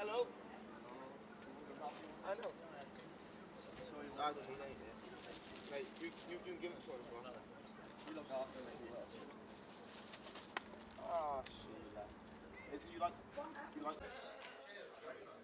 Hello? I know. Sorry, I don't know. Mate, you, you, you can give it to us, one. You look after me, you Ah, Sheila. Is you like, you like...